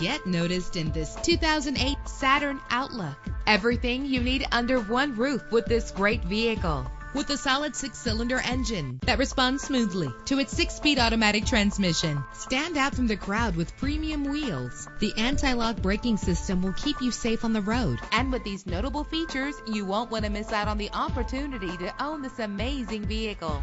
get noticed in this 2008 Saturn Outlook. Everything you need under one roof with this great vehicle. With a solid six cylinder engine that responds smoothly to its six speed automatic transmission. Stand out from the crowd with premium wheels. The anti lock braking system will keep you safe on the road. And with these notable features, you won't want to miss out on the opportunity to own this amazing vehicle